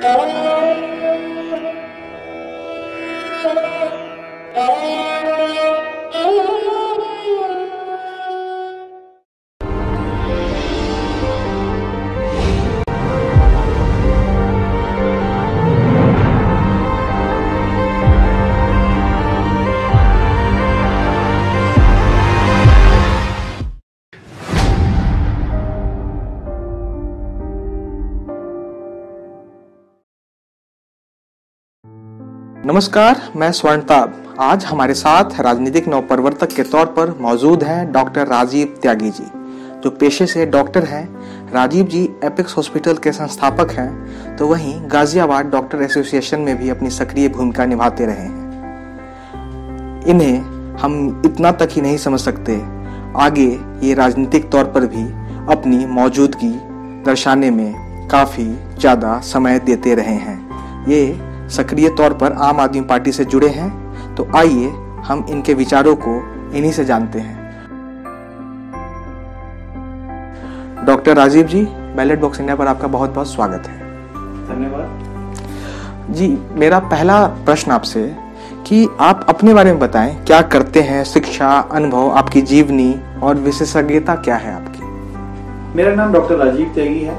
Oh नमस्कार, मैं स्वर्णताप आज हमारे साथ राजनीतिक नवप्रवर्तक के तौर पर मौजूद हैं डॉक्टर राजीव त्यागी जी, जो पेशे से डॉक्टर हैं। राजीव जी एपिक्स हॉस्पिटल के संस्थापक हैं तो वहीं गाजियाबाद डॉक्टर एसोसिएशन में भी अपनी सक्रिय भूमिका निभाते रहे हैं। इन्हें हम इतना तक ही नहीं समझ सकते। आगे ये राजनीतिक तौर पर भी अपनी मौजूदगी दर्शाने में काफ़ी ज़्यादा समय देते रहे हैं। ये सक्रिय तौर पर आम आदमी पार्टी से जुड़े हैं तो आइए हम इनके विचारों को इन्हीं से जानते हैं। Doctor Rajeev ji ballot box India पर आपका बहुत बहुत स्वागत है। धन्यवाद। जी मेरा पहला प्रश्न आपसे कि आप अपने बारे में बताएँ क्या करते हैं शिक्षा अनुभव आपकी जीवनी और विशेषज्ञता क्या है आपकी? मेरा नाम डॉक्टर राजीव त्यागी है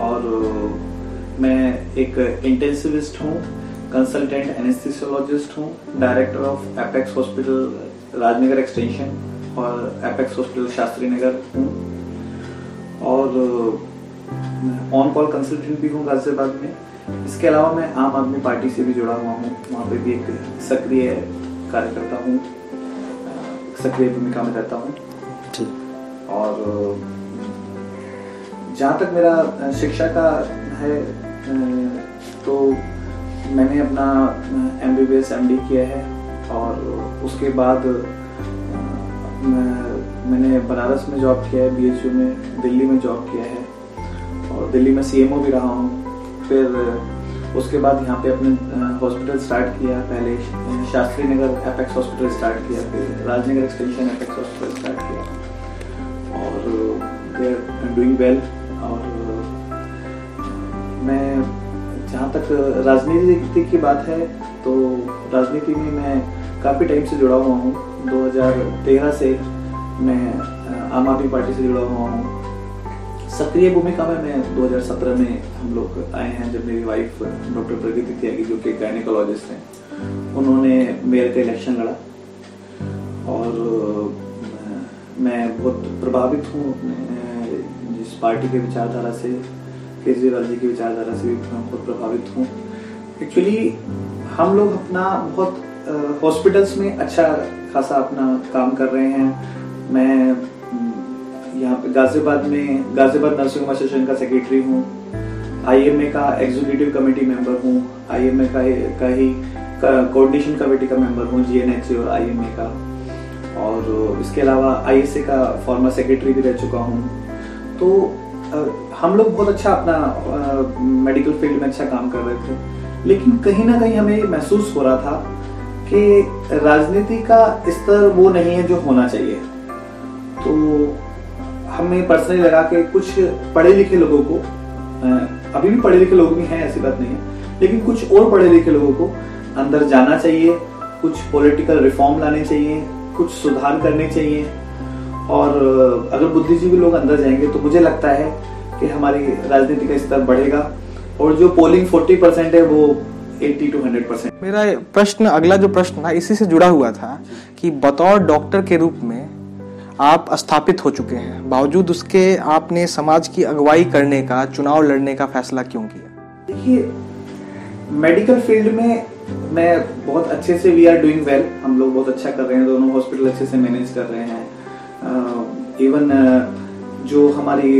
और मैं एक इंटेंसिविस्ट हूँ। कंसल्टेंट एनेस्थेसियोलॉजिस्ट हूँ director of Apex hospital Rajnagar extension और एपेक्स हॉस्पिटल शास्त्री नगर हूँ। और ऑन कॉल कंसल्टेंट भी हूँ गाजियाबाद में। इसके अलावा मैं आम आदमी पार्टी से भी जुड़ा हुआ हूँ। वहाँ पे भी एक सक्रिय कार्यकर्ता हूँ। सक्रिय भूमिका में रहता हूँ। और जहाँ तक मेरा शिक्षा का है तो मैंने अपना M B B S M D किया है और उसके बाद मैंने बनारस में जॉब किया है बी एच यू में, दिल्ली में जॉब किया है और दिल्ली में सी एम ओ भी रहा हूँ। फिर उसके बाद यहाँ पे अपने हॉस्पिटल स्टार्ट किया पहले Shastri Nagar Apex hospital start किया, फिर Rajnagar extension Apex hospital start किया और डूइंग वेल और मैं जहाँ तक राजनीति की बात है तो राजनीति में मैं काफ़ी टाइम से जुड़ा हुआ हूँ। 2013 से मैं आम आदमी पार्टी से जुड़ा हुआ हूँ। सक्रिय भूमिका में मैं 2017 में हम लोग आए हैं, जब मेरी वाइफ डॉक्टर प्रगति त्यागी, जो कि गायनिकोलॉजिस्ट हैं, उन्होंने मेयर का इलेक्शन लड़ा। और मैं बहुत प्रभावित हूँ जिस पार्टी के विचारधारा से। केजरीवाल जी की विचारधारा से भी बहुत प्रभावित हूँ। एक्चुअली हम लोग अपना बहुत हॉस्पिटल्स में अच्छा खासा अपना काम कर रहे हैं। मैं यहाँ पे गाजियाबाद में, गाजियाबाद नर्सिंग होम एसोसिएशन का सेक्रेटरी हूँ। आईएमए का एग्जीक्यूटिव कमेटी मेंबर हूँ। आईएमए का का ही कोऑर्डिनेशन कमेटी का मेंबर हूँ जीएनएचसी और आईएमए का। और इसके अलावा आईएसए का फॉर्मर सेक्रेटरी भी रह चुका हूँ। तो हम लोग बहुत अच्छा अपना मेडिकल फ़ील्ड में अच्छा काम कर रहे थे। लेकिन कहीं ना कहीं हमें महसूस हो रहा था कि राजनीति का स्तर वो नहीं है जो होना चाहिए। तो हमें पर्सनली लगा कि कुछ पढ़े लिखे लोगों को अभी भी पढ़े लिखे लोग भी हैं, ऐसी बात नहीं है, लेकिन कुछ और पढ़े लिखे लोगों को अंदर जाना चाहिए, कुछ पॉलिटिकल रिफॉर्म लाने चाहिए, कुछ सुधार करने चाहिए। और अगर बुद्धिजीवी लोग अंदर जाएँगे तो मुझे लगता है कि हमारी राजनीति का स्तर बढ़ेगा और जो पोलिंग 40 परसेंट है वो 80 टू 100 परसेंट मेरा प्रश्न अगला जो प्रश्न था इसी से जुड़ा हुआ था कि बतौर डॉक्टर के रूप में आप स्थापित हो चुके हैं। बावजूद उसके आपने समाज की अगुवाई करने का चुनाव लड़ने का फैसला क्यों किया? देखिए मेडिकल फ़ील्ड में मैं बहुत अच्छे से वी आर डूइंग वेल हम लोग बहुत अच्छा कर रहे हैं दोनों हॉस्पिटल अच्छे से मैनेज कर रहे हैं। इवन जो हमारी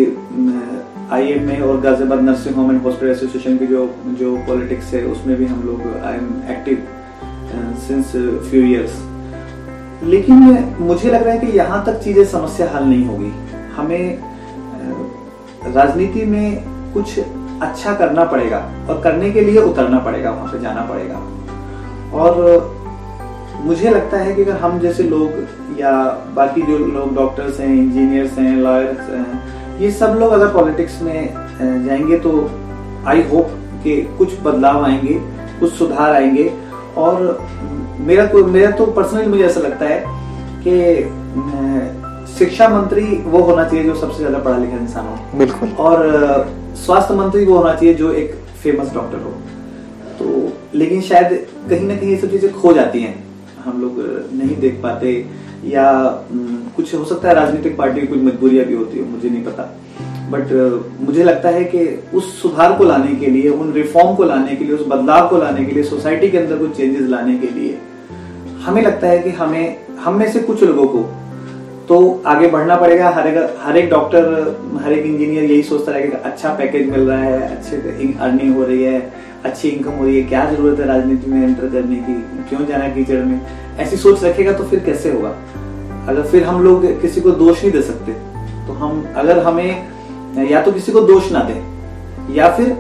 आईएमए और Ghaziabad nursing home and hospital association की जो जो पॉलिटिक्स है, उसमें भी हम लोग I am active since few years लेकिन मुझे लग रहा है कि यहाँ तक चीज़ें समस्या हल नहीं होगी। हमें राजनीति में कुछ अच्छा करना पड़ेगा और करने के लिए उतरना पड़ेगा, वहाँ पे जाना पड़ेगा। और मुझे लगता है कि अगर हम जैसे लोग या बाकी जो लोग डॉक्टर्स हैं इंजीनियर्स हैं लॉयर्स हैं ये सब लोग अगर पॉलिटिक्स में जाएँगे तो आई होप कि कुछ बदलाव आएँगे कुछ सुधार आएँगे। और मेरा को मेरा तो पर्सनली मुझे ऐसा लगता है कि शिक्षा मंत्री वो होना चाहिए जो सबसे ज़्यादा पढ़ा लिखा इंसान हो। बिल्कुल। और स्वास्थ्य मंत्री वो होना चाहिए जो एक फ़ेमस डॉक्टर हो। तो लेकिन शायद कहीं ना कहीं ये सब चीज़ें खो जाती हैं। हम लोग नहीं देख पाते। या कुछ हो सकता है राजनीतिक पार्टी की कुछ मजबूरियाँ भी होती है, मुझे नहीं पता। बट मुझे लगता है कि उस सुधार को लाने के लिए, उन रिफॉर्म को लाने के लिए, उस बदलाव को लाने के लिए सोसाइटी के अंदर कुछ चेंजेस लाने के लिए, हमें लगता है कि हमें, हम में से कुछ लोगों को तो आगे बढ़ना पड़ेगा। हर एक हर एक डॉक्टर हर एक इंजीनियर यही सोचता रहेगा कि अच्छा पैकेज मिल रहा है, अच्छे अर्निंग हो रही है, अच्छी इनकम हो रही है, क्या ज़रूरत है राजनीति में एंटर करने की? क्यों जाना कीचड़ में? ऐसी सोच रखेगा तो फिर कैसे होगा? अगर फिर हम लोग किसी को दोष नहीं दे सकते तो हम, अगर हमें या तो किसी को दोष ना दें, या फिर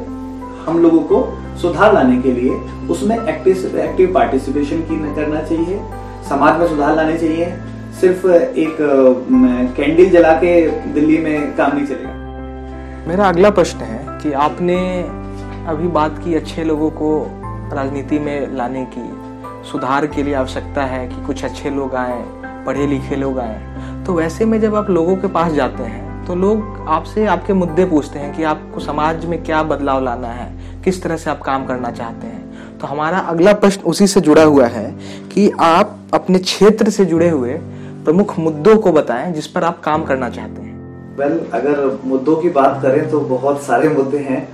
हम लोगों को सुधार लाने के लिए उसमें एक्टिव एक्टिव पार्टिसिपेशन की करना चाहिए, समाज में सुधार लाने चाहिए, सिर्फ़ एक कैंडल जला के दिल्ली में काम नहीं चलेगा। मेरा अगला प्रश्न है कि आपने अभी बात की अच्छे लोगों को राजनीति में लाने की। सुधार के लिए आवश्यकता है कि कुछ अच्छे लोग आए पढ़े लिखे लोग आए। तो वैसे में जब आप लोगों के पास जाते हैं तो लोग आपसे आपके मुद्दे पूछते हैं कि आपको समाज में क्या बदलाव लाना है किस तरह से आप काम करना चाहते हैं। तो हमारा अगला प्रश्न उसी से जुड़ा हुआ है कि आप अपने क्षेत्र से जुड़े हुए प्रमुख मुद्दों को बताएँ जिस पर आप काम करना चाहते हैं। वेल well, अगर मुद्दों की बात करें तो बहुत सारे मुद्दे हैं।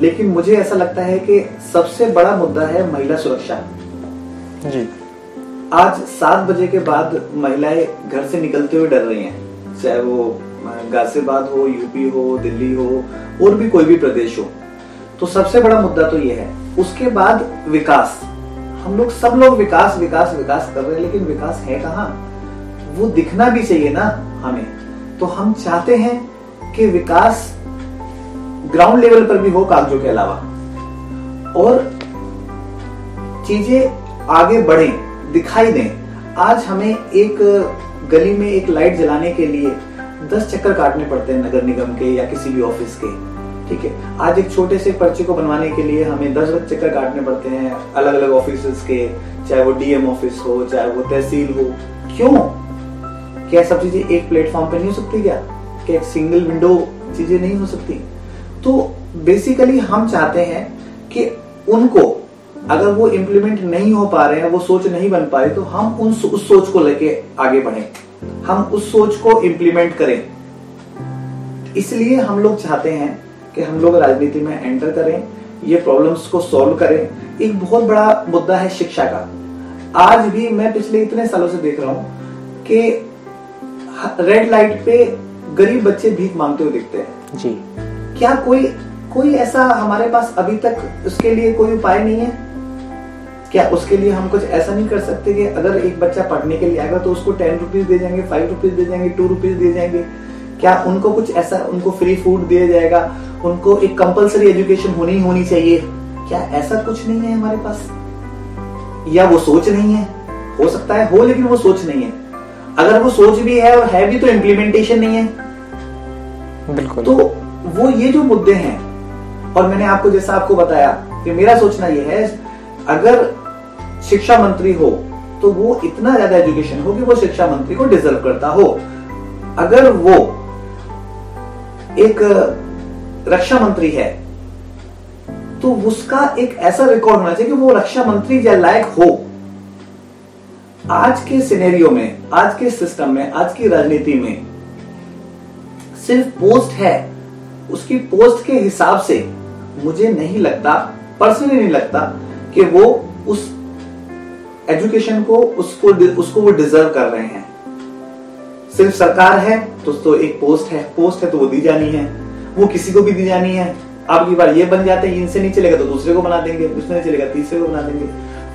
लेकिन मुझे ऐसा लगता है कि सबसे बड़ा मुद्दा है महिला सुरक्षा। जी। आज सात बजे के बाद महिलाएँ घर से निकलते हुए डर रही हैं। चाहे वो गाजियाबाद हो, यूपी हो, दिल्ली हो, और भी कोई भी प्रदेश हो। तो सबसे बड़ा मुद्दा तो ये है, उसके बाद विकास। हम लोग, सब लोग विकास विकास विकास कर रहे हैं, लेकिन विकास है कहाँ? वो दिखना भी चाहिए ना हमें। तो हम चाहते हैं कि विकास ग्राउंड लेवल पर भी हो कागजों के अलावा। और चीज़ें आगे बढ़े, दिखाई दें। आज हमें एक गली में एक लाइट जलाने के लिए दस चक्कर काटने पड़ते हैं नगर निगम के या किसी भी ऑफ़िस के, ठीक है? आज एक छोटे से पर्चे को बनवाने के लिए हमें दस दस चक्कर काटने पड़ते हैं अलग अलग ऑफ़िस के, चाहे वो डीएम ऑफ़िस हो, चाहे वो तहसील हो। क्यों? क्या सब चीज़ें एक प्लेटफॉर्म पे नहीं हो सकती क्या? क्या एक सिंगल विंडो चीज़ें नहीं हो सकती? तो बेसिकली हम चाहते हैं कि उनको अगर वो इम्प्लीमेंट नहीं हो पा रहे हैं वो सोच नहीं बन पा रहे तो हम उन उस सोच को लेके आगे बढ़े। हम उस सोच को इम्प्लीमेंट करें। इसलिए हम लोग चाहते हैं कि हम लोग राजनीति में एंटर करें ये प्रॉब्लम्स को सॉल्व करें। एक बहुत बड़ा मुद्दा है शिक्षा का। आज भी मैं पिछले इतने सालों से देख रहा हूँ कि रेड लाइट पे गरीब बच्चे भीख मांगते हुए दिखते हैं। जी। क्या कोई कोई ऐसा हमारे पास अभी तक उसके लिए कोई उपाय नहीं है? क्या उसके लिए हम कुछ ऐसा नहीं कर सकते कि अगर एक बच्चा पढ़ने के लिए आएगा तो उसको टेन रुपीज़ दे जाएँगे फाइव रुपीज़ दे जाएँगे टू रुपीज़ दे जाएँगे। क्या उनको कुछ ऐसा उनको फ्री फ़ूड दिया जाएगा? उनको एक कंपलसरी एजुकेशन होनी ही होनी चाहिए। क्या ऐसा कुछ नहीं है हमारे पास? या वो सोच नहीं है? हो सकता है हो लेकिन वो सोच नहीं है। अगर वो सोच भी है और है भी तो इम्प्लीमेंटेशन नहीं है। बिल्कुल। तो वो ये जो मुद्दे हैं और मैंने आपको जैसा आपको बताया कि मेरा सोचना ये है अगर शिक्षा मंत्री हो तो वो इतना ज़्यादा एजुकेशन हो कि वो शिक्षा मंत्री को डिजर्व करता हो। अगर वो एक रक्षा मंत्री है तो उसका एक ऐसा रिकॉर्ड होना चाहिए कि वो रक्षा मंत्री या लायक हो। आज के सिनेरियो में, आज के सिस्टम में, आज की राजनीति में सिर्फ़ पोस्ट है, उसकी पोस्ट के हिसाब से मुझे नहीं लगता पर्सनली नहीं लगता कि वो उस एजुकेशन को उसको उसको वो डिजर्व कर रहे हैं। सिर्फ़ सरकार है तो तो एक पोस्ट है पोस्ट है तो वो दी जानी है। वो किसी को भी दी जानी है। अब की बार ये बन जाते हैं इनसे नहीं चलेगा तो दूसरे को बना देंगे दूसरे नहीं चलेगा, तीसरे को बना देंगे।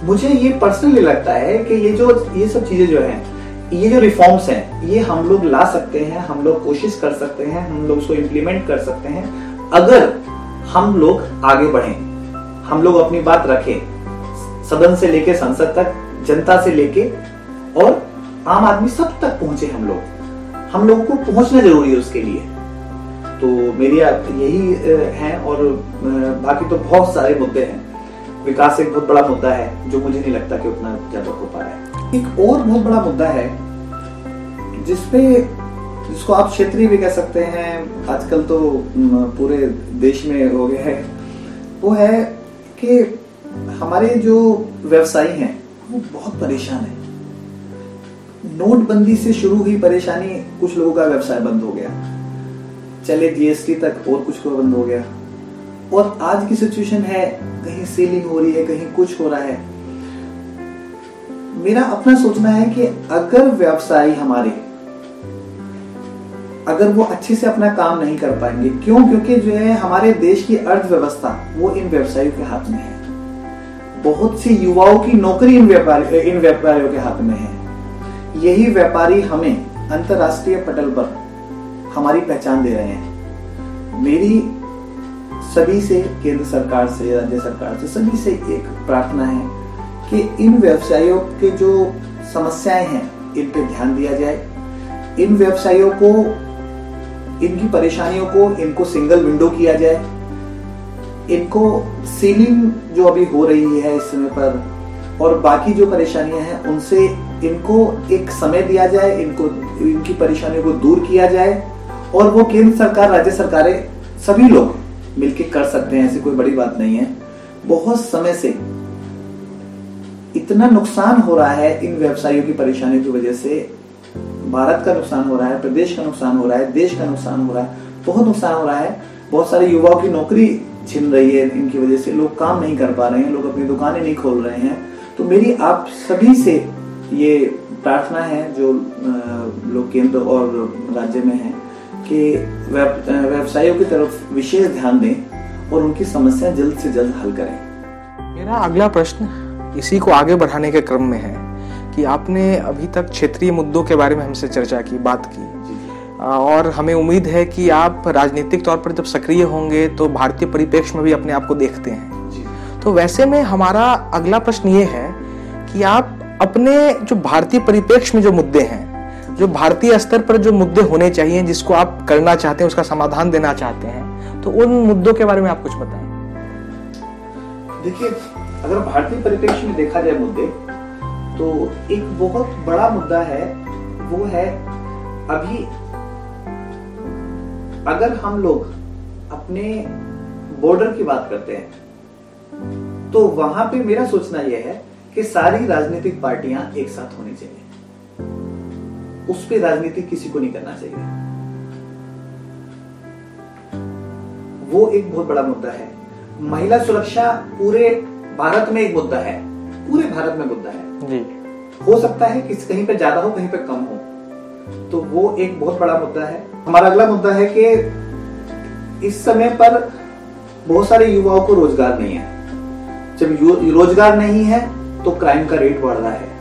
मुझे ये पर्सनली लगता है कि ये जो, ये सब चीज़ें जो है, ये जो रिफॉर्म्स हैं, ये हम लोग ला सकते हैं, हम लोग कोशिश कर सकते हैं, हम लोग उसको इम्प्लीमेंट कर सकते हैं। अगर हम लोग आगे बढ़े, हम लोग अपनी बात रखें, सदन से लेकर संसद तक जनता से लेके और आम आदमी सब तक पहुँचे हम लोग। हम लोगों को पहुँचना ज़रूरी है उसके लिए। तो मेरी यही है और बाकी तो बहुत सारे मुद्दे हैं। विकास एक बहुत बड़ा मुद्दा है, जो मुझे नहीं लगता कि उतना ज़्यादा हो पा रहा है। एक और बहुत बड़ा मुद्दा है, जिसपे, जिसको आप क्षेत्रीय भी कह सकते हैं, आजकल तो पूरे देश में हो गया है, वो है कि हमारे जो व्यवसायी हैं वो बहुत परेशान है। नोटबंदी से शुरू हुई परेशानी कुछ लोगों का व्यवसाय बंद हो गया। चले जीएसटी तक और कुछ को बंद हो गया। और आज की सिचुएशन है, कहीं सेलिंग हो रही है, कहीं कुछ हो रहा है। मेरा अपना सोचना है कि अगर व्यवसायी हमारे, अगर वो अच्छे से अपना काम नहीं कर पाएँगे, क्यों? क्योंकि जो है, हमारे देश की अर्थव्यवस्था वो इन व्यवसायियों के हाथ में है। बहुत सी युवाओं की नौकरी इन व्यापारी, इन व्यापारियों के हाथ में है। यही व्यापारी हमें अंतरराष्ट्रीय पटल पर हमारी पहचान दे रहे हैं। मेरी सभी से, केंद्र सरकार से, राज्य सरकार से, सभी से एक प्रार्थना है कि इन व्यवसायियों के जो समस्याएँ हैं, इन पे ध्यान दिया जाए। इन व्यवसायियों को, इनकी परेशानियों को, इनको सिंगल विंडो किया जाए। इनको सीलिंग जो अभी हो रही है इस समय पर, और बाकी जो परेशानियाँ हैं, उनसे इनको एक समय दिया जाए, इनको, इनकी परेशानियों को दूर किया जाए, और वो केंद्र सरकार, राज्य सरकारें, सभी लोग मिलके कर सकते हैं, ऐसी कोई बड़ी बात नहीं है। बहुत समय से इतना नुकसान हो रहा है इन व्यवसायियों की परेशानियों की वजह से। भारत का नुकसान हो रहा है, प्रदेश का नुकसान हो रहा है, देश का नुकसान हो रहा है, बहुत नुकसान हो रहा है। बहुत सारे युवाओं की नौकरी छिन रही है, इनकी वजह से लोग काम नहीं कर पा रहे हैं, लोग अपनी दुकानें नहीं खोल रहे हैं। तो मेरी आप सभी से ये प्रार्थना है, जो लोग केंद्र और राज्य में हैं, कि व्यवसायियों की तरफ़ विशेष ध्यान दें और उनकी समस्या जल्द से जल्द हल करें। मेरा अगला प्रश्न इसी को आगे बढ़ाने के क्रम में है कि आपने अभी तक क्षेत्रीय मुद्दों के बारे में हमसे चर्चा की, बात की। और हमें उम्मीद है कि आप राजनीतिक तौर पर जब सक्रिय होंगे तो भारतीय परिप्रेक्ष्य में भी अपने आप को देखते हैं। तो वैसे में हमारा अगला प्रश्न ये है कि आप अपने जो भारतीय परिप्रेक्ष्य में जो मुद्दे हैं जो भारतीय स्तर पर जो मुद्दे होने चाहिए जिसको आप करना चाहते हैं उसका समाधान देना चाहते हैं तो उन मुद्दों के बारे में आप कुछ बताएँ। देखिए अगर भारतीय परिप्रेक्ष्य में देखा जाए मुद्दे तो एक बहुत बड़ा मुद्दा है वो है अभी अगर हम लोग अपने बॉर्डर की बात करते हैं तो वहाँ पे मेरा सोचना यह है कि सारी राजनीतिक पार्टियाँ एक साथ होनी चाहिए। उस पर राजनीति किसी को नहीं करना चाहिए। वो एक बहुत बड़ा मुद्दा है। महिला सुरक्षा पूरे भारत में एक मुद्दा है। पूरे भारत में मुद्दा है। जी। हो सकता है कि कहीं पे ज़्यादा हो कहीं पे कम हो। तो वो एक बहुत बड़ा मुद्दा है। हमारा अगला मुद्दा है कि इस समय पर बहुत सारे युवाओं को रोज़गार नहीं है। जब रोज़गार नहीं है तो क्राइम का रेट बढ़ रहा है।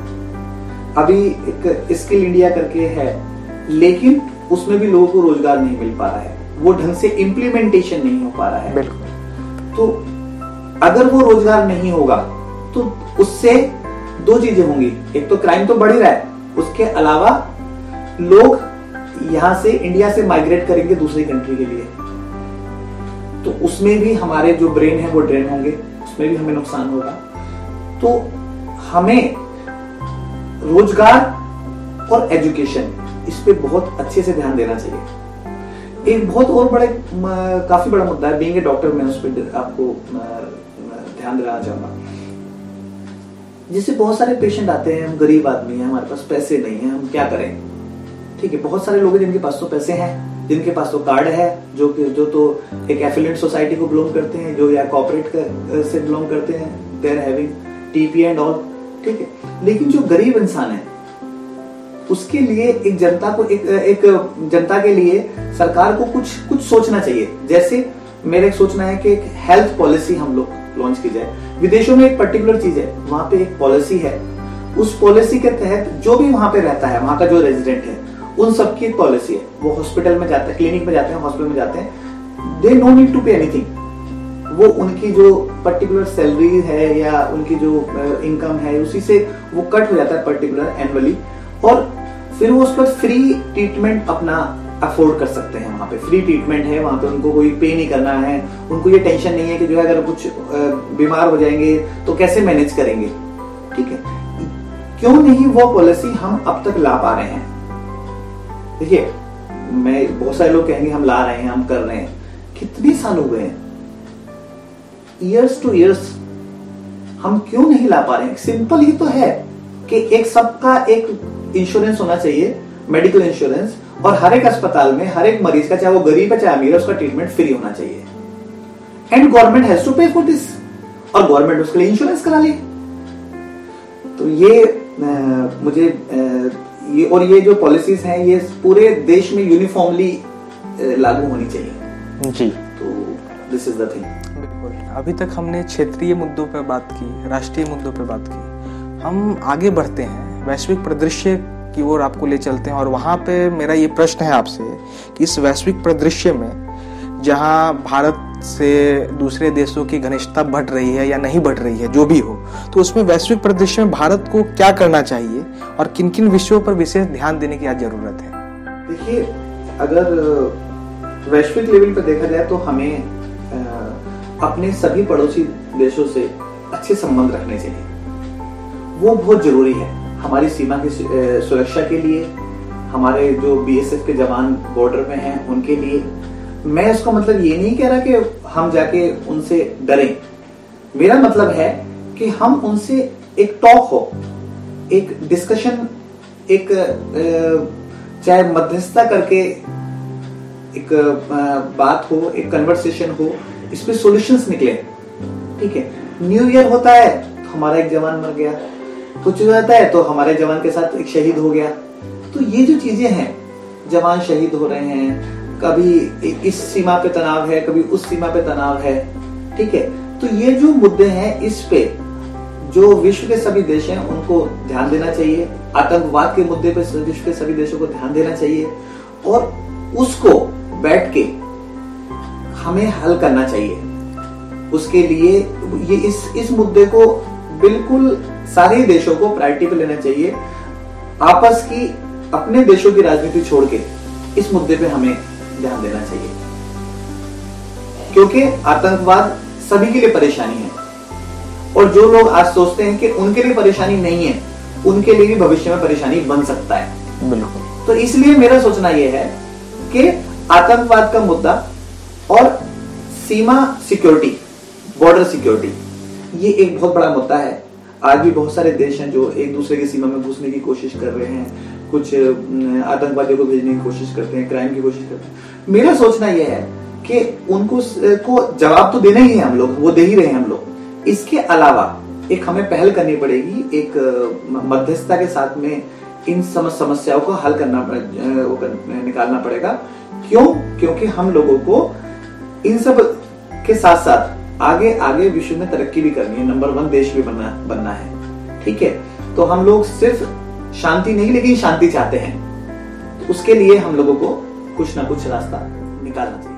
अभी एक स्किल इंडिया करके है लेकिन उसमें भी लोगों को रोज़गार नहीं मिल पा रहा है। वो ढंग से इम्प्लीमेंटेशन नहीं हो पा रहा है। तो अगर वो रोज़गार नहीं होगा तो उससे दो चीज़ें होंगी। एक तो क्राइम तो बढ़ ही रहा है उसके अलावा लोग यहाँ से इंडिया से माइग्रेट करेंगे दूसरी कंट्री के लिए। तो उसमें भी हमारे जो ब्रेन है वो ड्रेन होंगे, उसमें भी हमें नुकसान होगा। तो हमें रोज़गार और एजुकेशन इस पे बहुत अच्छे से ध्यान देना चाहिए। एक बहुत और बड़े काफ़ी बड़ा मुद्दा है बीइंग ए डॉक्टर मैं उस पर आपको ध्यान दिलाना चाहूँगा। जिससे बहुत सारे पेशेंट आते हैं, हम गरीब आदमी हैं, हमारे पास पैसे नहीं है, हम क्या करें? ठीक है, बहुत सारे लोग हैं जिनके पास तो पैसे हैं, जिनके पास तो कार्ड है, जो जो तो एक एफिलेंट सोसाइटी को बिलोंग करते हैं, जो या कॉपरेट से बिलोंग करते हैं they are having TP and all ठीक है। लेकिन जो गरीब इंसान है, उसके लिए एक जनता को एक एक जनता के लिए सरकार को कुछ कुछ सोचना चाहिए। जैसे मेरा एक सोचना है कि एक हेल्थ पॉलिसी हम लोग लॉन्च की जाए। विदेशों में एक पर्टिकुलर चीज़ है, वहाँ पे एक पॉलिसी है। उस पॉलिसी के तहत जो भी वहाँ पे रहता है, वहाँ का जो रेजिडेंट है उन सबकी एक पॉलिसी है। वो हॉस्पिटल में जाते हैं क्लिनिक में जाते हैं हॉस्पिटल में जाते हैं। They no need to pay anything वो उनकी जो पर्टिकुलर सैलरी है या उनकी जो इनकम है, उसी से वो कट हो जाता है पर्टिकुलर एनुअली और फिर वो उस पर फ्री ट्रीटमेंट अपना अफोर्ड कर सकते हैं वहाँ पे। फ्री ट्रीटमेंट है, वहाँ पे उनको कोई पे नहीं करना है। उनको ये टेंशन नहीं है कि जो है अगर कुछ बीमार हो जाएँगे तो कैसे मैनेज करेंगे? ठीक है। क्यों नहीं वो पॉलिसी हम अब तक ला पा रहे हैं? देखिए मैं बहुत सारे लोग कहेंगे हम ला रहे हैं हम कर रहे हैं। कितने साल हो गए हैं? ईयर्स टू ईयर्स हम क्यों नहीं ला पा रहे हैं? सिंपल ही तो है कि एक सबका एक इंश्योरेंस होना चाहिए मेडिकल इंश्योरेंस और हर एक अस्पताल में हर एक मरीज़ का चाहे वो गरीब है चाहे अमीर है उसका ट्रीटमेंट फ्री होना चाहिए। And government has to pay for this और गवर्नमेंट उसके लिए इंश्योरेंस करा ले तो ये आ, मुझे आ, ये और ये जो पॉलिसीज़ हैं ये पूरे देश में यूनिफॉर्मली लागू होनी चाहिए। जी। तो दिस इज़ द थिंग बिल्कुल। अभी तक हमने क्षेत्रीय मुद्दों पर बात की राष्ट्रीय मुद्दों पर बात की। हम आगे बढ़ते हैं। वैश्विक परिदृश्य की ओर आपको ले चलते हैं और वहाँ पे मेरा ये प्रश्न है आपसे कि इस वैश्विक परिदृश्य में जहाँ भारत से दूसरे देशों की घनिष्ठता बढ़ रही है या नहीं बढ़ रही है, जो भी हो तो उसमें वैश्विक परिदृश्य में भारत को क्या करना चाहिए और किन किन विषयों पर विशेष ध्यान देने की आज ज़रूरत है? देखिए, अगर वैश्विक लेवल पर देखा जाए तो हमें अपने सभी पड़ोसी देशों से अच्छे संबंध रखने चाहिए। वो बहुत ज़रूरी है हमारी सीमा की सुरक्षा के लिए, हमारे जो बीएसएफ के जवान बॉर्डर में हैं, उनके लिए मैं इसको मतलब ये नहीं कह रहा कि हम जाके उनसे डरें। मेरा मतलब है कि हम उनसे एक टॉक हो, एक डिस्कशन एक चाहे मध्यस्थता करके एक बात हो, एक कन्वर्सेशन हो, इस पे सॉल्यूशंस निकले। ठीक है? न्यू ईयर होता है तो हमारा एक जवान मर गया। कुछ हो जाता है तो हमारे जवान के साथ एक शहीद हो गया। तो ये जो चीज़ें हैं, जवान शहीद हो रहे हैं कभी इस सीमा पे तनाव है, कभी उस सीमा पे तनाव है, ठीक है? तो ये जो मुद्दे हैं इस पे, जो विश्व के सभी देश हैं, उनको ध्यान देना चाहिए। आतंकवाद के मुद्दे पे विश्व के सभी देशों को ध्यान देना चाहिए और उसको बैठ के हमें हल करना चाहिए। उसके लिए ये इस इस मुद्दे को बिल्कुल सारे देशों को प्रायोरिटी पे लेना चाहिए। आपस की, अपने देशों की राजनीति छोड़ के इस मुद्दे पे हमें ध्यान देना चाहिए। क्योंकि आतंकवाद सभी के लिए परेशानी है। और जो लोग आज सोचते हैं कि उनके लिए परेशानी नहीं है उनके लिए भी भविष्य में परेशानी बन सकता है। बिल्कुल। तो इसलिए मेरा सोचना यह है कि आतंकवाद का मुद्दा और सीमा सिक्योरिटी बॉर्डर सिक्योरिटी ये एक बहुत बड़ा मुद्दा है। आज भी बहुत सारे देश हैं जो एक दूसरे की सीमा में घुसने की कोशिश कर रहे हैं। कुछ आतंकवादियों को भेजने की कोशिश करते हैं क्राइम की कोशिश करते हैं। मेरा सोचना यह है कि उनको को जवाब तो देना ही है हम लोग, वो दे ही रहे हैं हम लोग। इसके अलावा एक हमें पहल करनी पड़ेगी, एक मध्यस्थता के साथ में इन समस्याओं को हल करना निकालना पड़ेगा। क्यों? क्योंकि हम लोगों को इन सब के साथ साथ आगे आगे विश्व में तरक्की भी करनी है। नंबर वन देश भी बनना बनना है। ठीक है? तो हम लोग सिर्फ़ शांति नहीं, लेकिन शांति चाहते हैं। तो उसके लिए हम लोगों को कुछ ना कुछ रास्ता निकालना चाहिए।